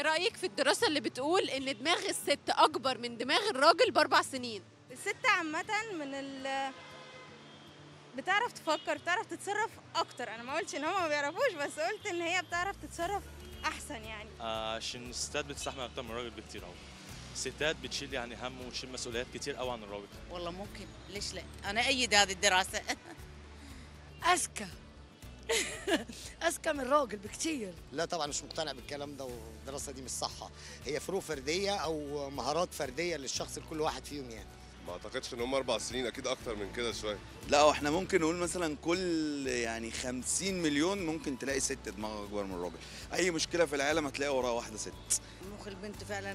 إيه رأيك في الدراسة اللي بتقول إن دماغ الست أكبر من دماغ الراجل بأربع سنين؟ الست عامة من ال بتعرف تفكر بتعرف تتصرف أكتر. أنا ما قلتش إن هم ما بيعرفوش بس قلت إن هي بتعرف تتصرف أحسن يعني. آه، عشان الستات بتستحمل أكتر من الراجل بكتير قوي الستات بتشيل يعني هم وتشيل مسؤوليات كتير قوي عن الراجل. والله ممكن. ليش لا؟ أنا أيد هذه الدراسة. اذكى اذكى من الراجل بكتير. لا طبعا مش مقتنع بالكلام ده والدراسة دي مش صح هي فروق فردية أو مهارات فردية للشخص لكل واحد فيهم يعني. ما أعتقدش إن هم أربع سنين أكيد أكتر من كده شوية. لا وإحنا ممكن نقول مثلا كل يعني 50 مليون ممكن تلاقي ست دماغها أكبر من الراجل أي مشكلة في العالم هتلاقي وراها واحدة ست. مخ البنت فعلا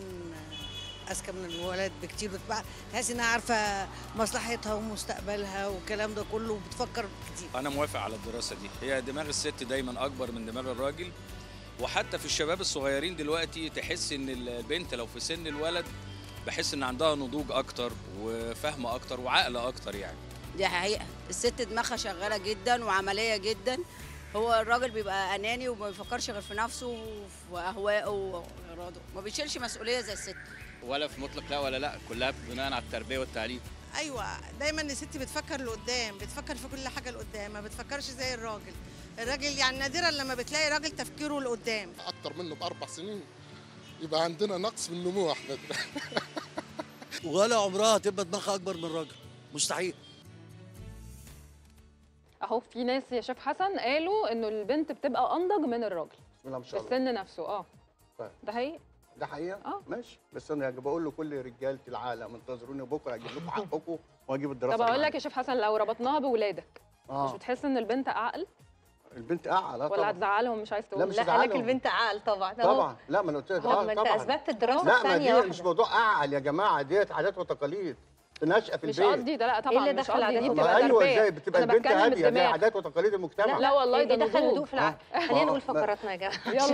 أذكى من الولد بكتير بتبقى تحس إنها عارفة مصلحتها ومستقبلها والكلام ده كله وبتفكر كتير. أنا موافق على الدراسة دي. هي دماغ الست دايما أكبر من دماغ الراجل. وحتى في الشباب الصغيرين دلوقتي تحس إن البنت لو في سن الولد بحس إن عندها نضوج أكتر وفهم أكتر وعقل أكتر يعني. دي حقيقة. الست دماغها شغالة جدا وعملية جدا. هو الراجل بيبقى أناني وما بيفكرش غير في نفسه وفي أهوائه واغراضه ما بيشيلش مسؤولية زي الست. ولا في مطلق لا ولا لا كلها بناء على التربية والتعليم. أيوه دايما الست بتفكر لقدام بتفكر في كل حاجة لقدام ما بتفكرش زي الراجل. الراجل يعني نادرا لما بتلاقي راجل تفكيره لقدام. أكتر منه بأربع سنين يبقى عندنا نقص في النمو إحنا. ولا عمرها هتبقى دماغها أكبر من الراجل مستحيل. أهو في ناس يا شيف حسن قالوا إنه البنت بتبقى أنضج من الراجل. بسم الله ما في شاء الله السن نفسه آه. طيب. ده حقيقي؟ ده حقيقة؟ آه. ماشي. بس أنا بقول لكل رجالة العالم انتظروني بكرة أجيب لكم حقكم واجيب الدراسة طب أقول. لك يا شيف حسن لو ربطناها بولادك مش آه بتحس إن البنت أعقل؟ البنت أعلى ولا طبعا هتزعلهم؟ مش عايز تقول. لا مش لا قالك هزعلهم. البنت عقل طبعا. طبعا. لا ما أنا قلت لك. طب آه ما انت طبعا. اثبتت الدراسة لا في ما ثانية دي مش موضوع أعقل يا جماعة. ديت عادات وتقاليد. نشأة في مش البيت. قصدي ده لا طبعا. اللي مش دخل على دي؟ بتبقى أيوه إزاي؟ بتبقى البنت بتكلم هادية. دي. عادات وتقاليد المجتمع. لا والله ده إيه دخل هدوء في العقل آه. خلينا آه. نقول فقراتنا يا جماعة. يلا.